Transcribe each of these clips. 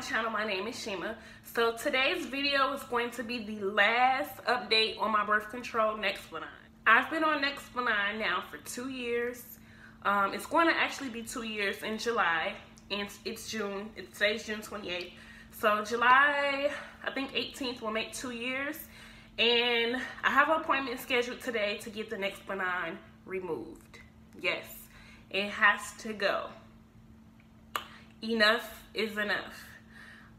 my channel. My name is Shima. So today's video is going to be the last update on my birth control Nexplanon. I've been on Nexplanon now for two years. Um, it's going to actually be two years in July, and it's June. It says June 28th. So July, I think 18th will make two years. And I have an appointment scheduled today to get the Nexplanon removed. Yes, it has to go enough is enough.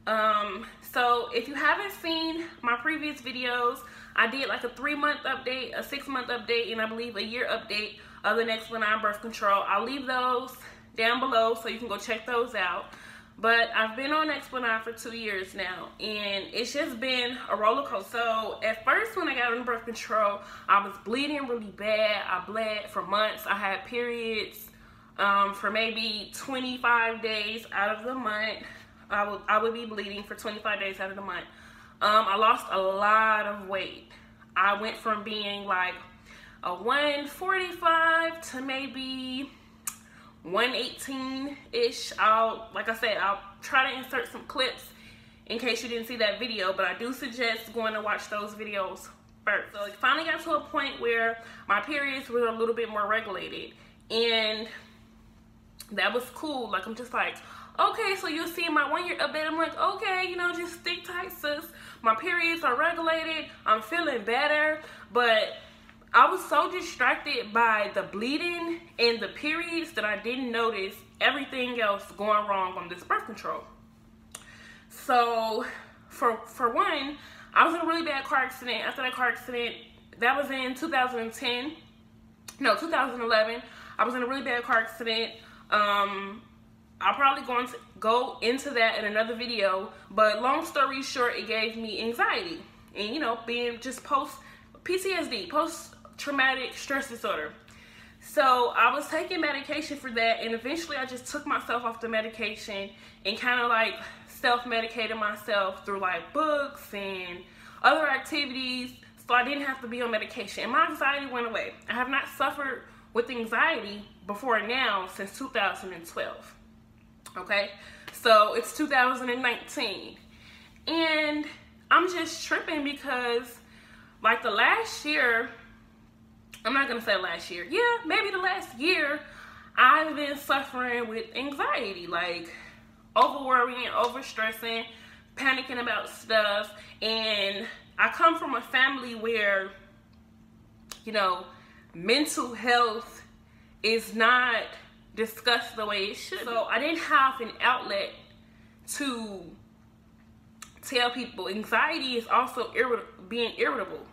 Um, so if you haven't seen my previous videos, I did like a three month update, a six month update, and I believe a year update of the Nexplanon birth control. I'll leave those down below so you can go check those out. But I've been on Nexplanon for two years now, and it's just been a roller coaster. So at first, when I got on birth control, I was bleeding really bad. I bled for months. I had periods um, for maybe 25 days out of the month. I would, I would be bleeding for 25 days out of the month. Um, I lost a lot of weight. I went from being like a 145 to maybe 118-ish. I'll, like I said, I'll try to insert some clips in case you didn't see that video, but I do suggest going to watch those videos first. So it finally got to a point where my periods were a little bit more regulated. And that was cool. Like, I'm just like, okay, so you'll see my one year update. I'm like, okay, you know, just stick tight, sis. My periods are regulated. I'm feeling better. But I was so distracted by the bleeding and the periods that I didn't notice everything else going wrong on this birth control. So, for for one, I was in a really bad car accident. After that car accident, that was in 2010. No, 2011. I was in a really bad car accident. Um, I'll probably go into, go into that in another video, but long story short, it gave me anxiety. And, you know, being just post PTSD, post traumatic stress disorder. So I was taking medication for that, and eventually I just took myself off the medication and kind of like self medicated myself through like books and other activities so I didn't have to be on medication. And my anxiety went away. I have not suffered with anxiety before now since 2012. Okay, so it's 2019, and I'm just tripping because, like, the last year, I'm not gonna say last year, yeah, maybe the last year, I've been suffering with anxiety, like over worrying, over stressing, panicking about stuff, and I come from a family where, you know, mental health is not discussed the way it should. So I didn't have an outlet to tell people. Anxiety is also irrit being irritable.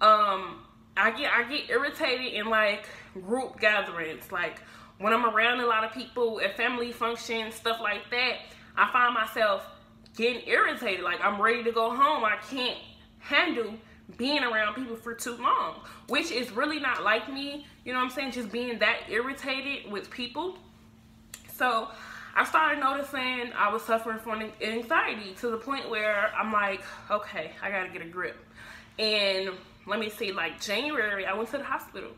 Um, I get I get irritated in like group gatherings, like when I'm around a lot of people at family functions, stuff like that. I find myself getting irritated. Like I'm ready to go home. I can't handle being around people for too long, which is really not like me. You know what I'm saying? Just being that irritated with people. So I started noticing I was suffering from anxiety to the point where I'm like, okay, I gotta get a grip. And let me see, like January, I went to the hospital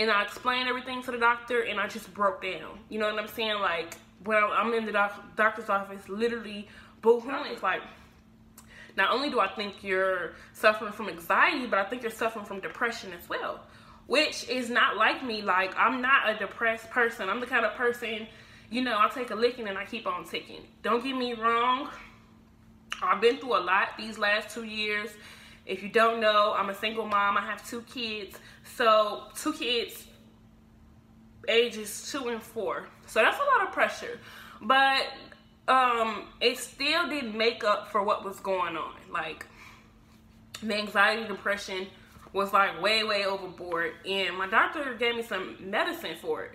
and I explained everything to the doctor and I just broke down. You know what I'm saying? Like when I'm in the doc doctor's office, literally boo-hooing. It's like, not only do I think you're suffering from anxiety, but I think you're suffering from depression as well, which is not like me. Like, I'm not a depressed person. I'm the kind of person, you know, I take a licking and I keep on ticking. Don't get me wrong. I've been through a lot these last two years. If you don't know, I'm a single mom. I have two kids. So, two kids, ages two and four. So, that's a lot of pressure. But um, it still didn't make up for what was going on. Like the anxiety, depression was like way, way overboard. And my doctor gave me some medicine for it.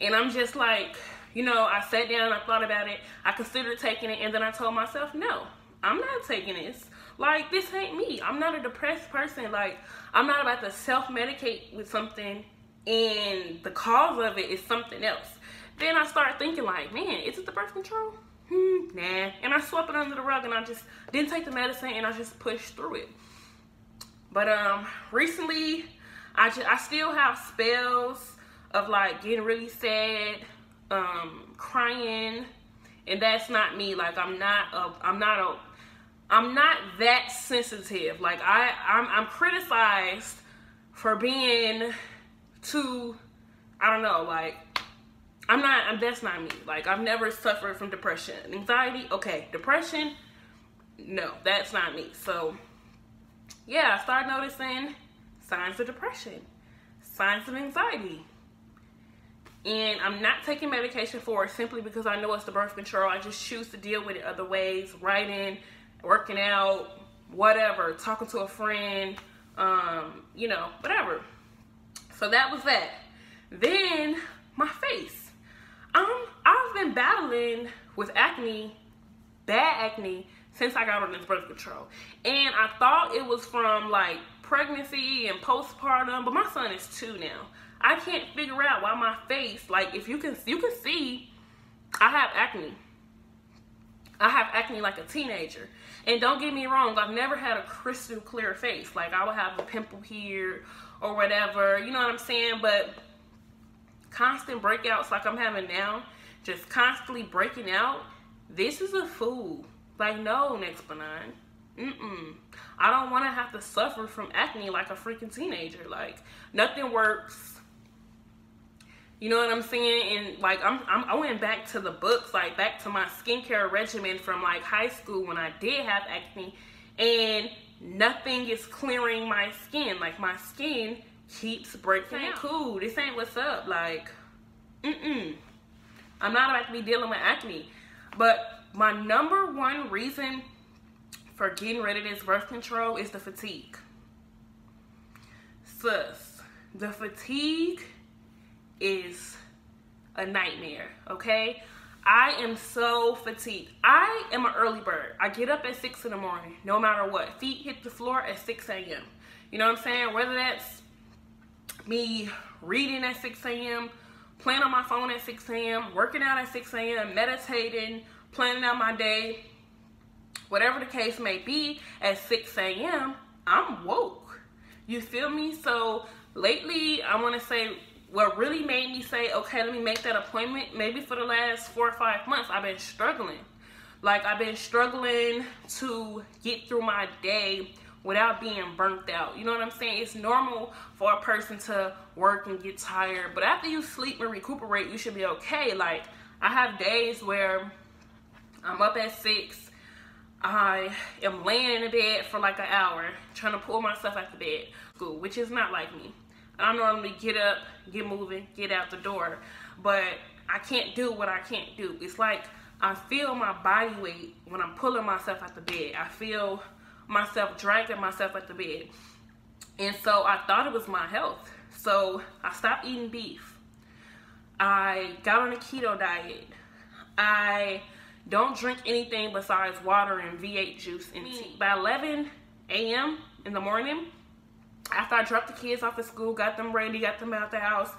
And I'm just like, you know, I sat down, I thought about it, I considered taking it, and then I told myself, no, I'm not taking this. Like, this ain't me. I'm not a depressed person. Like, I'm not about to self medicate with something, and the cause of it is something else. Then I start thinking, like, man, is it the birth control? Hmm, nah. And I swept it under the rug and I just didn't take the medicine and I just pushed through it. But um, recently, I just I still have spells of like getting really sad, um, crying, and that's not me. Like I'm not a, I'm not a, I'm not that sensitive. Like I, I'm, I'm criticized for being too, I don't know, like I'm not, I'm, that's not me. Like I've never suffered from depression, anxiety. Okay, depression, no, that's not me. So yeah, I started noticing signs of depression, signs of anxiety and I'm not taking medication for it simply because I know it's the birth control. I just choose to deal with it other ways, writing, working out, whatever, talking to a friend, um, you know, whatever. So that was that. Then my face. Um, I've been battling with acne, bad acne, since I got on this birth control. And I thought it was from like pregnancy and postpartum, but my son is two now. I can't figure out why my face, like if you can you can see I have acne. I have acne like a teenager. And don't get me wrong, I've never had a crystal clear face. Like I would have a pimple here or whatever, you know what I'm saying? But constant breakouts like I'm having now, just constantly breaking out, this is a fool. Like no, Nexplanon. Mm-mm. I don't want to have to suffer from acne like a freaking teenager. Like nothing works you know what I'm saying? And like I'm, I'm, i went back to the books, like back to my skincare regimen from like high school when I did have acne, and nothing is clearing my skin. Like my skin keeps breaking out. Cool, this ain't what's up. Like, mm-mm. I'm not about to be dealing with acne. But my number one reason for getting rid of this birth control is the fatigue. Sus, the fatigue is a nightmare, okay? I am so fatigued. I am an early bird. I get up at 6 in the morning, no matter what. Feet hit the floor at 6 a.m. You know what I'm saying? Whether that's me reading at 6 a.m., playing on my phone at 6 a.m., working out at 6 a.m., meditating, planning out my day, whatever the case may be, at 6 a.m., I'm woke. You feel me? So lately, I want to say what really made me say, okay, let me make that appointment, maybe for the last four or five months, I've been struggling. Like, I've been struggling to get through my day without being burnt out. You know what I'm saying? It's normal for a person to work and get tired, but after you sleep and recuperate, you should be okay. Like, I have days where I'm up at six, I am laying in the bed for like an hour, trying to pull myself out the bed, school, which is not like me. I normally get up, get moving, get out the door. But I can't do what I can't do. It's like I feel my body weight when I'm pulling myself out the bed. I feel myself dragging myself out the bed. And so I thought it was my health. So I stopped eating beef. I got on a keto diet. I don't drink anything besides water and V8 juice and tea. By 11 a.m. in the morning, after I dropped the kids off at school, got them ready, got them out the house,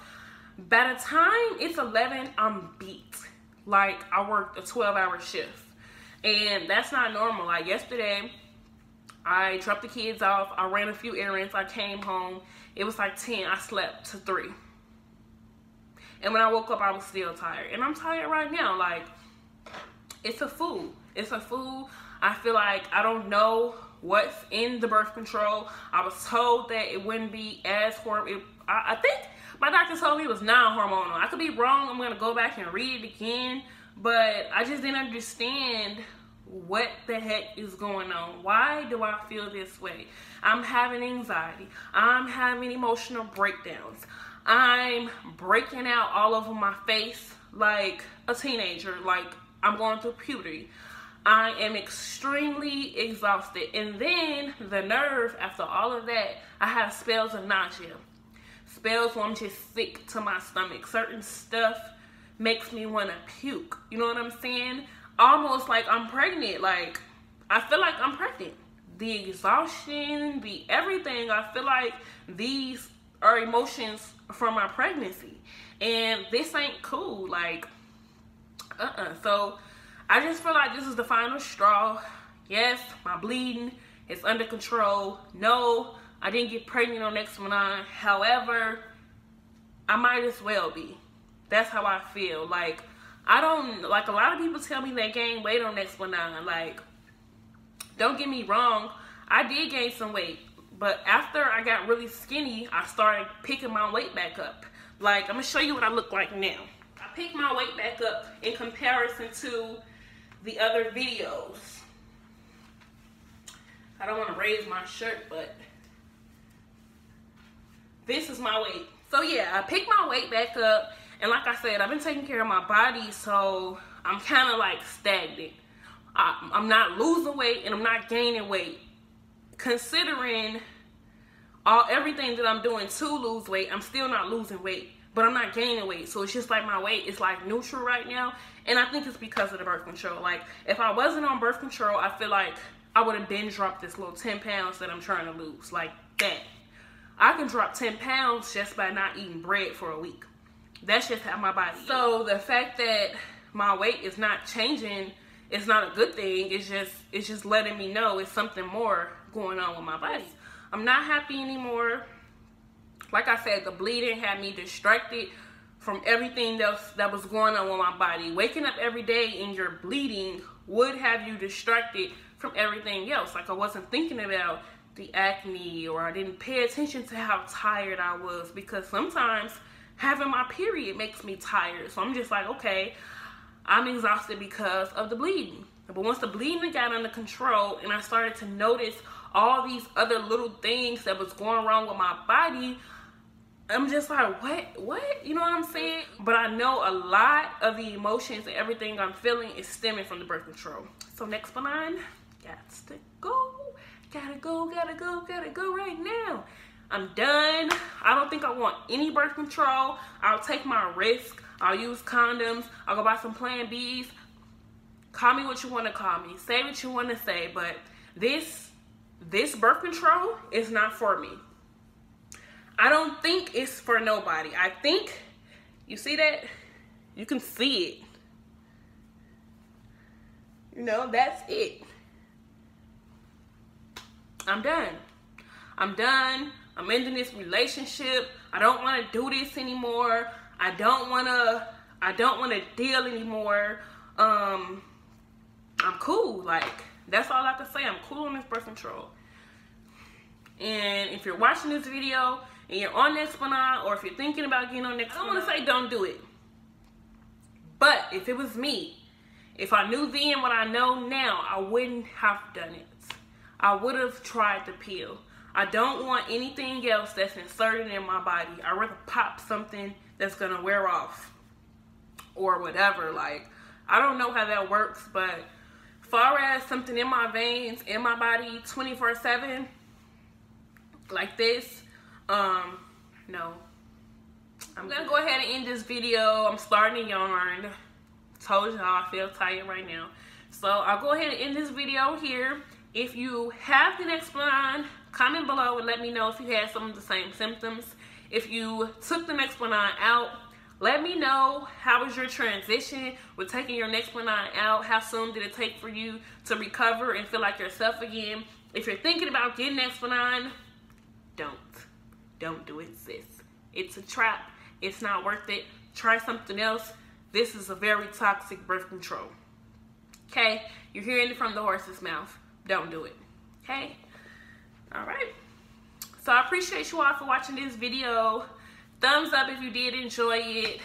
by the time it's 11, I'm beat. Like, I worked a 12-hour shift. And that's not normal. Like, yesterday, I dropped the kids off. I ran a few errands. I came home. It was like 10. I slept to 3. And when I woke up, I was still tired. And I'm tired right now. Like, it's a fool. It's a fool. I feel like I don't know what's in the birth control. I was told that it wouldn't be as horrible. I, I think my doctor told me it was non-hormonal. I could be wrong. I'm going to go back and read it again. But I just didn't understand what the heck is going on. Why do I feel this way? I'm having anxiety. I'm having emotional breakdowns. I'm breaking out all over my face like a teenager. Like I'm going through puberty. I am extremely exhausted. And then the nerve, after all of that, I have spells of nausea. Spells where I'm just sick to my stomach. Certain stuff makes me want to puke. You know what I'm saying? Almost like I'm pregnant. Like, I feel like I'm pregnant. The exhaustion, the everything, I feel like these are emotions from my pregnancy. And this ain't cool. Like, uh-uh. So, I just feel like this is the final straw. Yes, my bleeding is under control. No, I didn't get pregnant on Nexplanon. However, I might as well be. That's how I feel. Like, I don't like a lot of people tell me they gain weight on Nexplanon. Like, don't get me wrong, I did gain some weight, but after I got really skinny, I started picking my weight back up. Like, I'm gonna show you what I look like now. I picked my weight back up in comparison to the other videos. I don't want to raise my shirt, but this is my weight. So yeah, I picked my weight back up. And like I said, I've been taking care of my body, so I'm kind of like stagnant. I, I'm not losing weight and I'm not gaining weight. Considering all everything that I'm doing to lose weight, I'm still not losing weight, but I'm not gaining weight. So it's just like my weight is like neutral right now. And I think it's because of the birth control. Like if I wasn't on birth control, I feel like I would have been dropped this little 10 pounds that I'm trying to lose. Like that. I can drop 10 pounds just by not eating bread for a week. That's just how my body So the fact that my weight is not changing it's not a good thing. It's just it's just letting me know it's something more going on with my body. I'm not happy anymore. Like I said, the bleeding had me distracted from everything else that was going on with my body. Waking up every day and you're bleeding would have you distracted from everything else. Like I wasn't thinking about the acne or I didn't pay attention to how tired I was because sometimes having my period makes me tired. So I'm just like, okay, I'm exhausted because of the bleeding. But once the bleeding got under control and I started to notice all these other little things that was going wrong with my body, I'm just like, what? What? You know what I'm saying? But I know a lot of the emotions and everything I'm feeling is stemming from the birth control. So next Nexplanon, got to go. Gotta go, gotta go, gotta go right now. I'm done. I don't think I want any birth control. I'll take my risk. I'll use condoms. I'll go buy some Plan Bs. Call me what you want to call me. Say what you want to say. But this, this birth control is not for me. I don't think it's for nobody. I think, you see that? You can see it. You know, that's it. I'm done. I'm done. I'm ending this relationship. I don't want to do this anymore. I don't want to I don't want to deal anymore. Um I'm cool. Like that's all I can say. I'm cool on this birth control. And if you're watching this video and you're on Nexplanon or if you're thinking about getting on Nexplanon, I don't want to say don't do it. But if it was me, if I knew then what I know now, I wouldn't have done it. I would have tried the pill. I don't want anything else that's inserted in my body. I'd rather pop something that's gonna wear off or whatever. Like, I don't know how that works, but far as something in my veins, in my body 24 7, like this, um, no. I'm gonna go ahead and end this video. I'm starting to yarn. Told y'all I feel tired right now. So I'll go ahead and end this video here. If you have the Nexplanon, comment below and let me know if you had some of the same symptoms. If you took the Nexplanon out, let me know how was your transition with taking your Nexplanon out. How soon did it take for you to recover and feel like yourself again? If you're thinking about getting Nexplanon, don't. Don't do it, sis. It's a trap. It's not worth it. Try something else. This is a very toxic birth control. Okay? You're hearing it from the horse's mouth don't do it. Okay? All right. So I appreciate you all for watching this video. Thumbs up if you did enjoy it.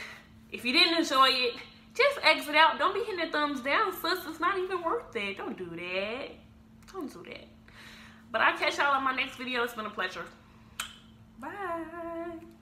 If you didn't enjoy it, just exit out. Don't be hitting the thumbs down, sis. It's not even worth it. Don't do that. Don't do that. But I'll catch y'all on my next video. It's been a pleasure. Bye.